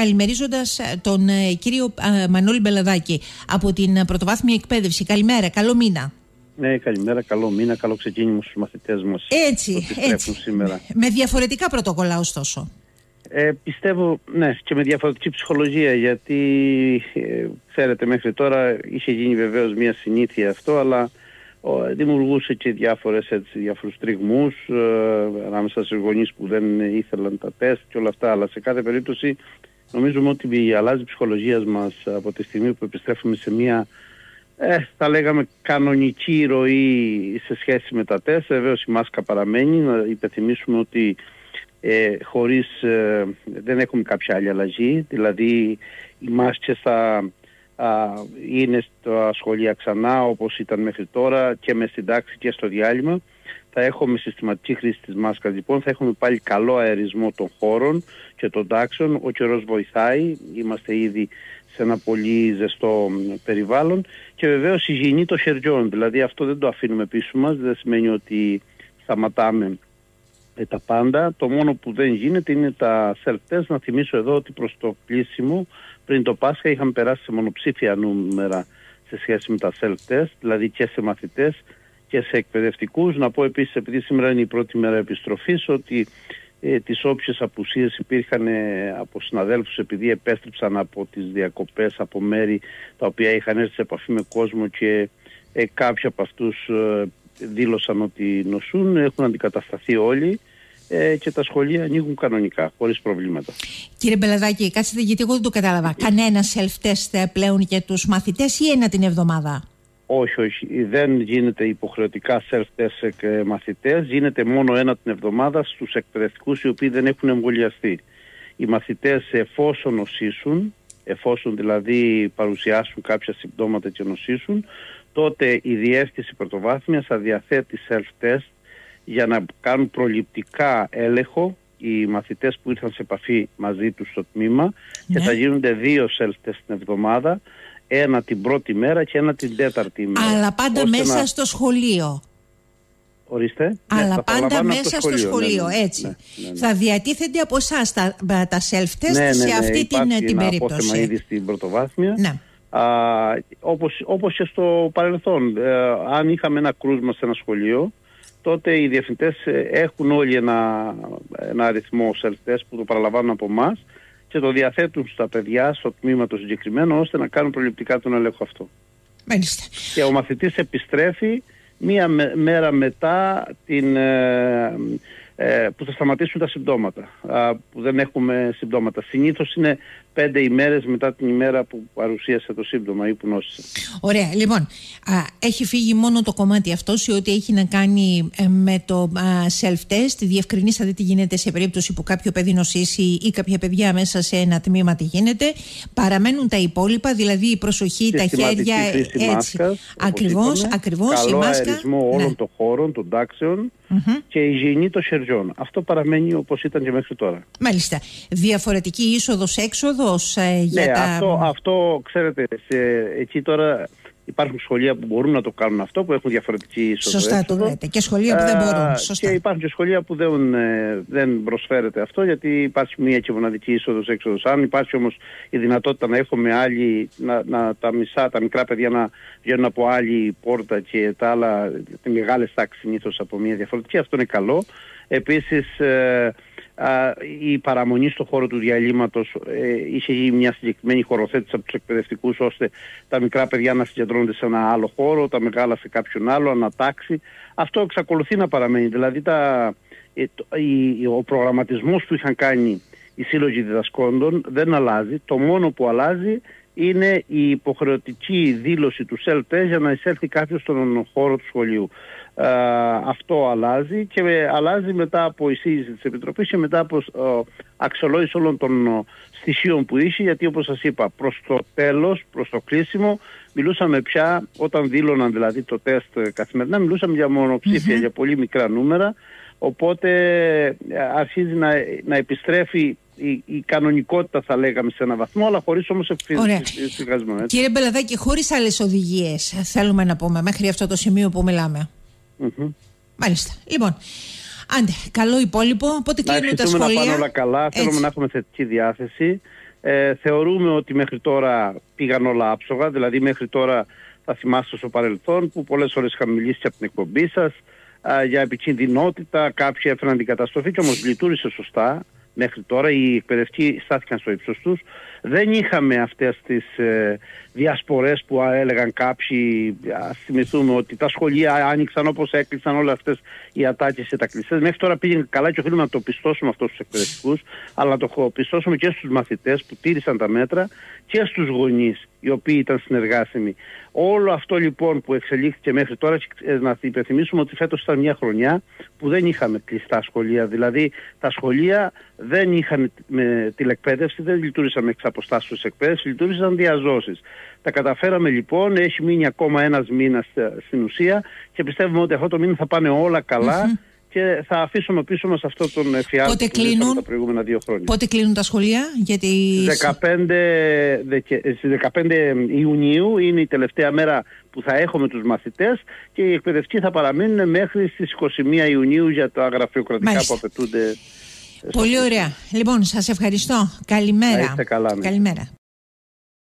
καλημερίζοντας τον κύριο Μανώλη Μπελαδάκη από την Πρωτοβάθμια Εκπαίδευση. Καλημέρα, καλό μήνα. Ναι, καλημέρα, καλό μήνα, καλό ξεκίνημα στους μαθητές μας. Έτσι, έτσι. Σήμερα. Με διαφορετικά πρωτοκολλά ωστόσο. Ε, πιστεύω, ναι, και με διαφορετική ψυχολογία, γιατί ε, ξέρετε μέχρι τώρα είχε γίνει βεβαίως μια συνήθεια αυτό, αλλά ο, δημιουργούσε και διάφορες έτσι, διάφορους τριγμούς ε, ανάμεσα σε γονείς που δεν ήθελαν τα τεστ και όλα αυτά, αλλά σε κάθε περίπτωση νομίζουμε ότι αλλάζει η ψυχολογίας μας από τη στιγμή που επιστρέφουμε σε μια ε, θα λέγαμε κανονική ροή σε σχέση με τα τεστ. Βεβαίως η μάσκα παραμένει. Να υπενθυμίσουμε ότι ε, χωρίς, ε, δεν έχουμε κάποια άλλη αλλαγή. Δηλαδή οι μάσκες θα είναι στα σχολεία ξανά όπως ήταν μέχρι τώρα και μες στην τάξη και στο διάλειμμα. Θα έχουμε συστηματική χρήση της μάσκας λοιπόν, θα έχουμε πάλι καλό αερισμό των χώρων και των τάξεων. Ο καιρός βοηθάει, είμαστε ήδη σε ένα πολύ ζεστό περιβάλλον και βεβαίως η υγιεινή των χεριών. Δηλαδή αυτό δεν το αφήνουμε πίσω μας, δεν σημαίνει ότι σταματάμε ε, τα πάντα. Το μόνο που δεν γίνεται είναι τα self-test. Να θυμίσω εδώ ότι προς το κλείσιμο πριν το Πάσχα είχαμε περάσει σε μονοψήφια νούμερα σε σχέση με τα self-test, δηλαδή και σε μαθητές και σε εκπαιδευτικούς. Να πω επίσης, επειδή σήμερα είναι η πρώτη μέρα επιστροφής, ότι ε, τις όποιες απουσίες υπήρχαν ε, από συναδέλφους επειδή επέστρεψαν από τις διακοπές από μέρη τα οποία είχαν έρθει σε επαφή με κόσμο και ε, κάποιοι από αυτούς ε, δήλωσαν ότι νοσούν, έχουν αντικατασταθεί όλοι ε, και τα σχολεία ανοίγουν κανονικά, χωρίς προβλήματα. Κύριε Μπελαδάκη, κάτσετε γιατί εγώ δεν το κατάλαβα. Κανένα self-test πλέον για τους μαθητές ή ένα την εβδομάδα; Όχι, όχι. Δεν γίνεται υποχρεωτικά self-test σε μαθητές. Γίνεται μόνο ένα την εβδομάδα στους εκπαιδευτικούς οι οποίοι δεν έχουν εμβολιαστεί. Οι μαθητές εφόσον νοσήσουν, εφόσον δηλαδή παρουσιάσουν κάποια συμπτώματα και νοσήσουν, τότε η διεύθυνση πρωτοβάθμιας θα διαθέτει self-test για να κάνουν προληπτικά έλεγχο οι μαθητές που ήρθαν σε επαφή μαζί τους στο τμήμα και ναι. θα γίνονται δύο self-test την εβδομάδα ένα την πρώτη μέρα και ένα την τέταρτη μέρα. Αλλά πάντα μέσα στο σχολείο. Ορίστε. Ναι, Αλλά πάντα μέσα στο σχολείο, ναι, ναι, έτσι. Θα διατίθενται από εσάς τα, τα self-test σε αυτή την, την περίπτωση. Υπάρχει ήδη στην πρωτοβάθμια. Ναι. Α, όπως, όπως και στο παρελθόν. Ε, αν είχαμε ένα κρούσμα σε ένα σχολείο, τότε οι διευθυντές ε, έχουν όλοι ένα, ένα αριθμό self-test που το παραλαμβάνουν από εμάς και το διαθέτουν στα παιδιά, στο τμήμα το συγκεκριμένο, ώστε να κάνουν προληπτικά τον έλεγχο αυτό. Μάλιστα. Και ο μαθητής επιστρέφει μία μέρα μετά την, ε, ε, που θα σταματήσουν τα συμπτώματα, που δεν έχουμε συμπτώματα. Συνήθως είναι πέντε ημέρες μετά την ημέρα που παρουσίασε το σύμπτωμα ή που νόσησε. Ωραία. Λοιπόν, έχει φύγει μόνο το κομμάτι αυτό σε ό,τι έχει να κάνει ε, με το self-test. Διευκρινίσατε τι γίνεται σε περίπτωση που κάποιο παιδί νοσήσει ή κάποια παιδιά μέσα σε ένα τμήμα τι γίνεται. Παραμένουν τα υπόλοιπα, δηλαδή η προσοχή, τα χέρια. Έτσι. Ακριβώς, ακριβώς. Καλό η μάσκα. αερισμό όλων ναι. των χώρων, των τάξεων mm-hmm. και η υγιεινή των χεριών. Αυτό παραμένει όπως ήταν και μέχρι τώρα. Μάλιστα. Διαφορετική είσοδο-έξοδο ε, για ναι, τα... αυτό, αυτό ξέρετε, σε, εκεί τώρα υπάρχουν σχολεία που μπορούν να το κάνουν αυτό, που έχουν διαφορετική είσοδο. Σωστά το λέτε. Και σχολεία που δεν μπορούν. Σωστά. Και υπάρχουν και σχολεία που δεν, ε, δεν προσφέρεται αυτό, γιατί υπάρχει μία και μοναδική είσοδος έξοδος. Αν υπάρχει όμως η δυνατότητα να έχουμε άλλη, να, να, τα μισά, τα μικρά παιδιά να βγαίνουν από άλλη πόρτα και τα άλλα, οι μεγάλες τάξεις συνήθως από μία διαφορετική, αυτό είναι καλό. Επίσης, ε, η παραμονή στο χώρο του διαλύματος ε, είχε γίνει μια συγκεκριμένη χωροθέτηση από τους εκπαιδευτικούς ώστε τα μικρά παιδιά να συγκεντρώνονται σε ένα άλλο χώρο, τα μεγάλα σε κάποιον άλλο, ανατάξει. Αυτό εξακολουθεί να παραμένει. Δηλαδή τα, ε, ο προγραμματισμός που είχαν κάνει οι σύλλογοι διδασκόντων δεν αλλάζει. Το μόνο που αλλάζει είναι η υποχρεωτική δήλωση του ΣΕΛΤΕ για να εισέλθει κάποιος στον χώρο του σχολείου. Ε, αυτό αλλάζει και αλλάζει μετά από εισήγηση της Επιτροπής και μετά από ε, αξιολόγηση όλων των ε, στοιχείων που είχε γιατί όπως σας είπα προς το τέλος, προς το κλείσιμο μιλούσαμε πια όταν δήλωναν δηλαδή το τεστ καθημερινά μιλούσαμε για μονοψηφια για πολύ μικρά νούμερα οπότε αρχίζει να, να επιστρέφει η, η, κανονικότητα θα λέγαμε σε ένα βαθμό, αλλά χωρίς όμως εφηγασμό. Κύριε Μπελαδάκη, χωρίς άλλες οδηγίες, θέλουμε να πούμε μέχρι αυτό το σημείο που μιλάμε; Mm-hmm. Μάλιστα. Λοιπόν, άντε, καλό υπόλοιπο. Πότε κλείνουν τα σχολεία. Να πάνε όλα καλά. Έτσι. Θέλουμε να έχουμε θετική διάθεση. Ε, θεωρούμε ότι μέχρι τώρα πήγαν όλα άψογα, δηλαδή μέχρι τώρα θα θυμάστε στο παρελθόν που πολλές φορές είχαμε μιλήσει από την εκπομπή σας για επικίνδυνοτητα, κάποιοι έφεραν την καταστροφή και όμως λειτουργήσε σωστά μέχρι τώρα, οι εκπαιδευτικοί στάθηκαν στο ύψος τους. Δεν είχαμε αυτές τις ε, διασπορές που έλεγαν κάποιοι, ας θυμηθούμε ότι τα σχολεία άνοιξαν όπως έκλεισαν όλες αυτές οι ατάκες σε τα κλειστές. Μέχρι τώρα πήγαινε καλά και οφείλουμε να το πιστώσουμε αυτό στους εκπαιδευτικούς, αλλά να το πιστώσουμε και στους μαθητές που τήρησαν τα μέτρα και στους γονείς οι οποίοι ήταν συνεργάσιμοι. Όλο αυτό λοιπόν που εξελίχθηκε μέχρι τώρα, ε, να υπενθυμίσουμε ότι φέτος ήταν μια χρονιά που δεν είχαμε κλειστά σχολεία. Δηλαδή τα σχολεία δεν είχαν με τηλεκπαίδευση, δεν λειτουργήσαν με εξαποστάσεως εκπαίδευσης, λειτουργήσαν διαζώσεις. Τα καταφέραμε λοιπόν, έχει μείνει ακόμα ένας μήνας στην ουσία και πιστεύουμε ότι αυτό το μήνα θα πάνε όλα και θα αφήσουμε πίσω μας αυτό τον εφιάλτη που κλείνουν, τα προηγούμενα δύο χρόνια. Πότε κλείνουν τα σχολεία; Γιατί... 15, 15 Ιουνίου είναι η τελευταία μέρα που θα έχουμε τους μαθητές και οι εκπαιδευτικοί θα παραμείνουν μέχρι στις 21 Ιουνίου για τα γραφειοκρατικά που απαιτούνται. Πολύ ωραία. Λοιπόν, σας ευχαριστώ. Καλημέρα. καλά, Καλημέρα.